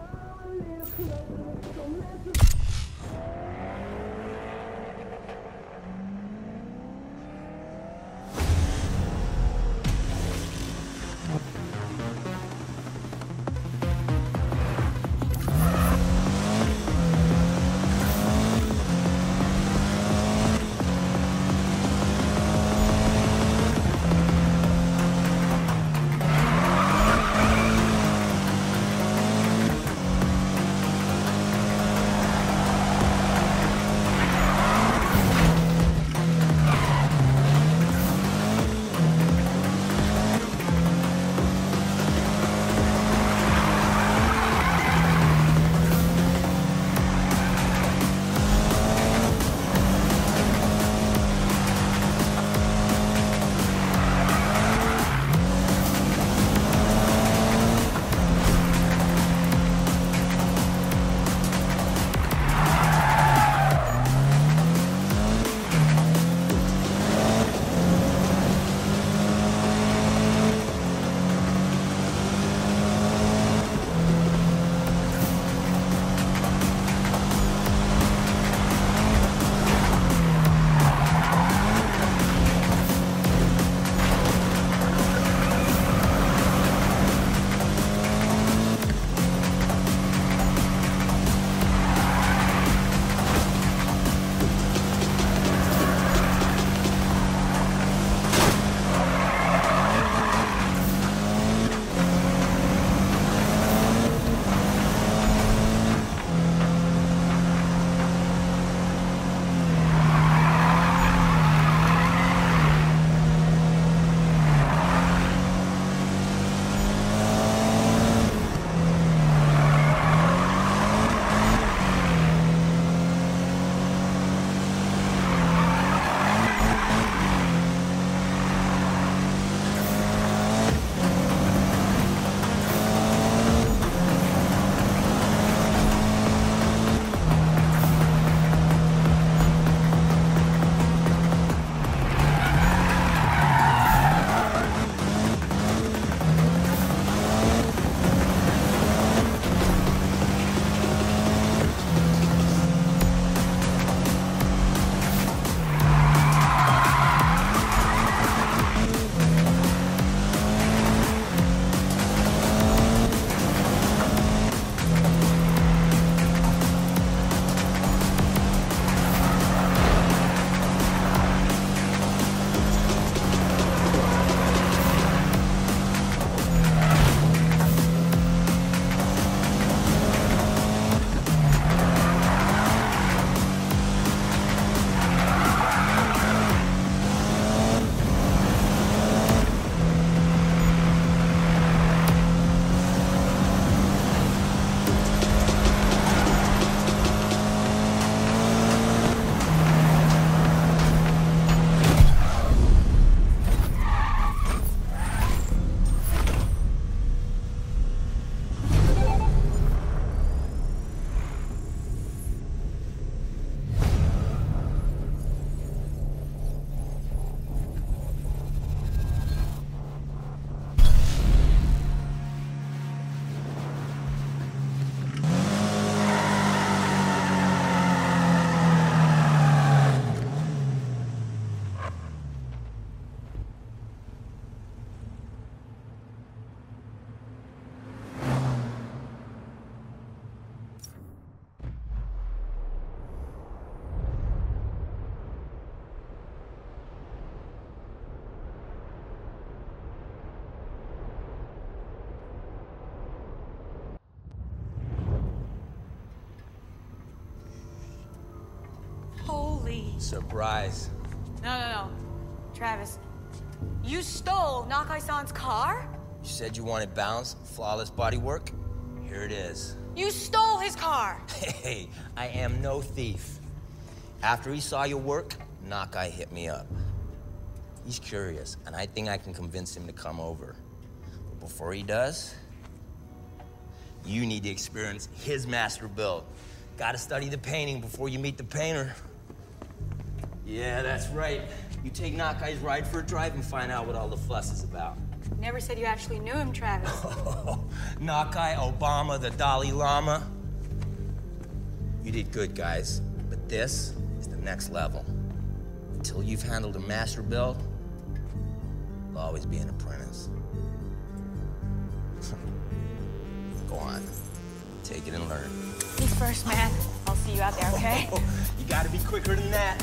a little let's. Surprise. No, no, no. Travis, you stole Nakai-san's car? You said you wanted balance, flawless body work? Here it is. You stole his car! Hey, I am no thief. After he saw your work, Nakai hit me up. He's curious, and I think I can convince him to come over. But before he does, you need to experience his master build. Gotta study the painting before you meet the painter. Yeah, that's right. You take Nakai's ride for a drive and find out what all the fuss is about. Never said you actually knew him, Travis. Nakai, Obama, the Dalai Lama. You did good, guys. But this is the next level. Until you've handled a master build, you'll always be an apprentice. Go on. Take it and learn. Me first, man. I'll see you out there, okay? you gotta be quicker than that.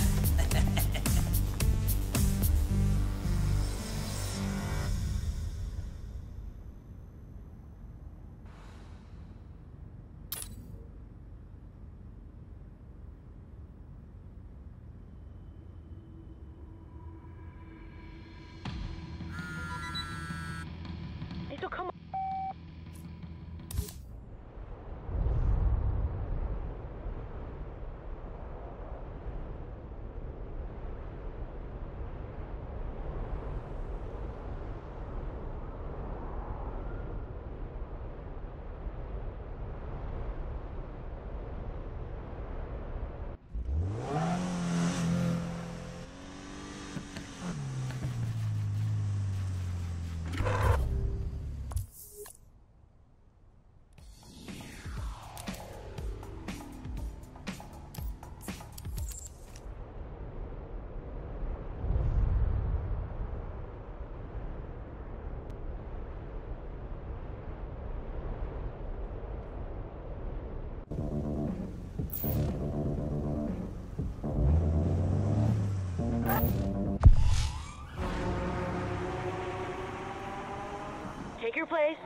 Your place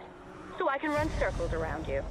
so I can run circles around you.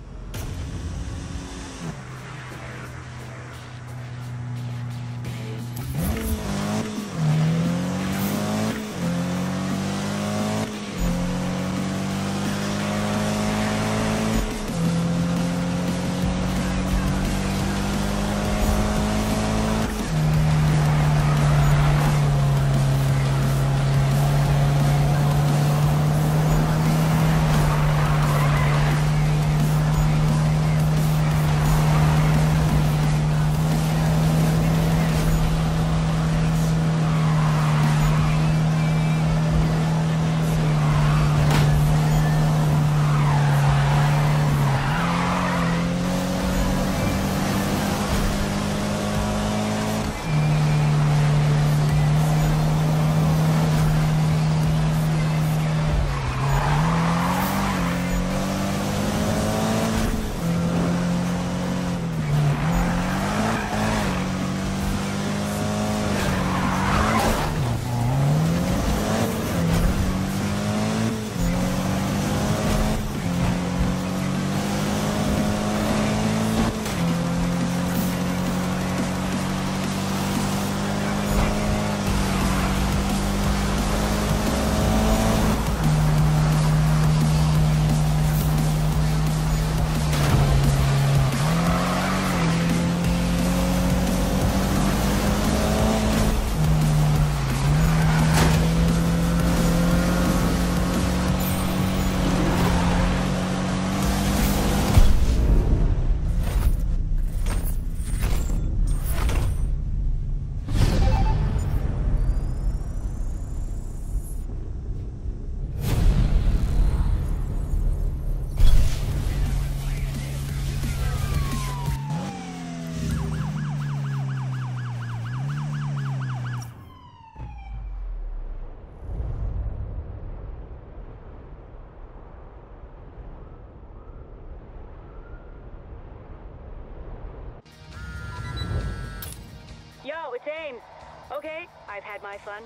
Okay, I've had my fun.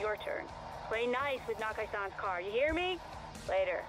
Your turn. Play nice with Nakai-san's car. You hear me? Later.